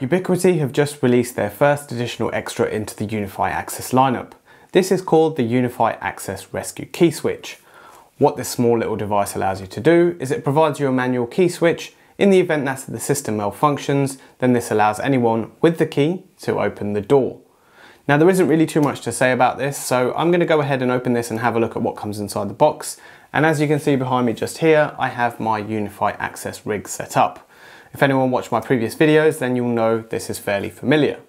Ubiquiti have just released their first additional extra into the UniFi Access lineup. This is called the UniFi Access Rescue Key Switch. What this small little device allows you to do is it provides you a manual key switch. In the event that the system malfunctions, then this allows anyone with the key to open the door. Now there isn't really too much to say about this, so I'm going to go ahead and open this and have a look at what comes inside the box. And as you can see behind me just here, I have my UniFi Access rig set up. If anyone watched my previous videos, then you'll know this is fairly familiar.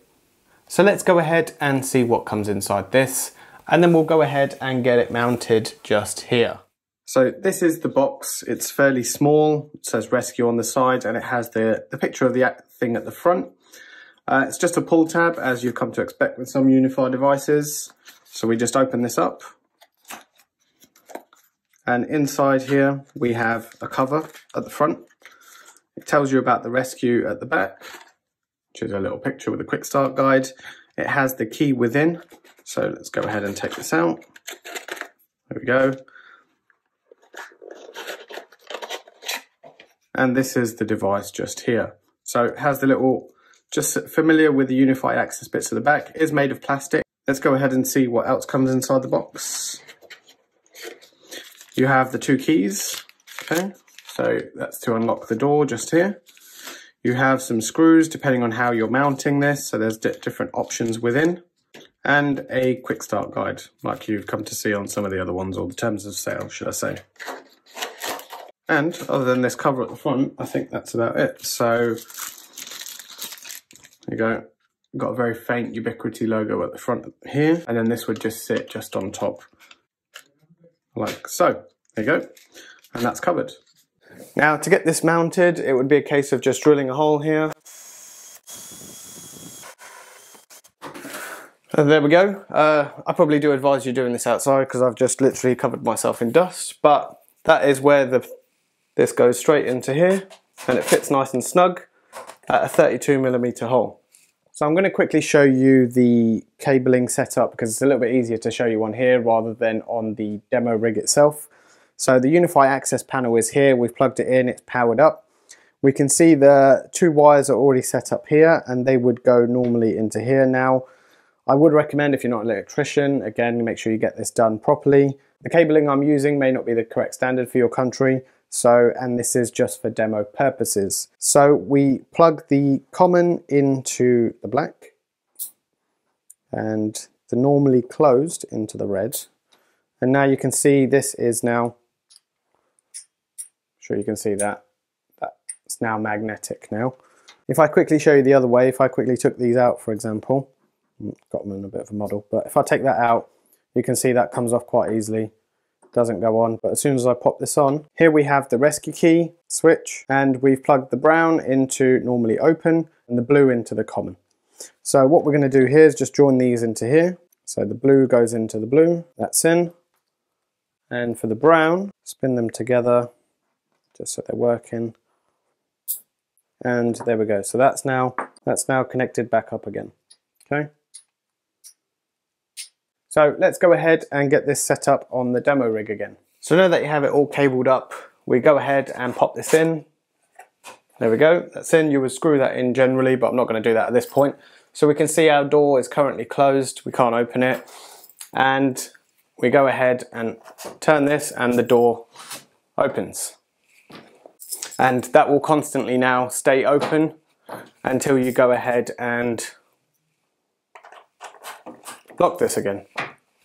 So let's go ahead and see what comes inside this, and then we'll go ahead and get it mounted just here. So this is the box. It's fairly small. It says rescue on the side and it has the, the picture of the thing at the front. Uh, it's just a pull tab as you've come to expect with some UniFi devices. So we just open this up. And inside here we have a cover at the front it tells you about the rescue at the back, which is a little picture with a quick start guide. It has the key within. So let's go ahead and take this out. There we go. And this is the device just here. So it has the little, just familiar with the UniFi access bits at the back, it is made of plastic. Let's go ahead and see what else comes inside the box. You have the two keys, okay, so that's to unlock the door just here. You have some screws depending on how you're mounting this. So there's different options within and a quick start guide like you've come to see on some of the other ones or the terms of sale, should I say. And other than this cover at the front, I think that's about it. So there you go. Got a very faint Ubiquiti logo at the front here. And then this would just sit just on top like so. There you go. And that's covered. Now to get this mounted, it would be a case of just drilling a hole here. And there we go. Uh, I probably do advise you doing this outside because I've just literally covered myself in dust, but that is where the this goes straight into here and it fits nice and snug at a 32 millimeter hole. So I'm going to quickly show you the cabling setup because it's a little bit easier to show you on here rather than on the demo rig itself. So the UniFi access panel is here, we've plugged it in, it's powered up. We can see the two wires are already set up here and they would go normally into here now. I would recommend if you're not an electrician, again, make sure you get this done properly. The cabling I'm using may not be the correct standard for your country, so, and this is just for demo purposes. So we plug the common into the black and the normally closed into the red. And now you can see this is now sure you can see that. That's now magnetic now. If I quickly show you the other way, if I quickly took these out, for example, mm, got them in a bit of a model, but if I take that out, you can see that comes off quite easily. Doesn't go on, but as soon as I pop this on, here we have the rescue key switch, and we've plugged the brown into normally open and the blue into the common. So what we're going to do here is just join these into here. So the blue goes into the blue, that's in. And for the brown, spin them together just so they're working. And there we go. So that's now that's now connected back up again. Okay. So let's go ahead and get this set up on the demo rig again. So now that you have it all cabled up, we go ahead and pop this in. There we go, that's in. You would screw that in generally, but I'm not going to do that at this point. So we can see our door is currently closed. We can't open it. And we go ahead and turn this and the door opens and that will constantly now stay open until you go ahead and lock this again.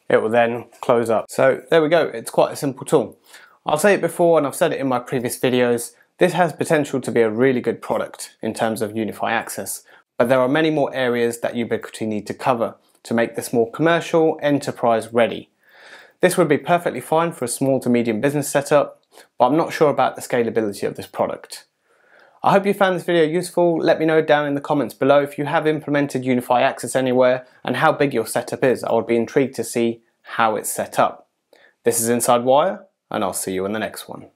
It will then close up. So there we go, it's quite a simple tool. I'll say it before and I've said it in my previous videos, this has potential to be a really good product in terms of UniFi access, but there are many more areas that Ubiquiti need to cover to make this more commercial, enterprise ready. This would be perfectly fine for a small to medium business setup, but I'm not sure about the scalability of this product. I hope you found this video useful. Let me know down in the comments below if you have implemented UniFi Access anywhere and how big your setup is. I would be intrigued to see how it's set up. This is InsideWire and I'll see you in the next one.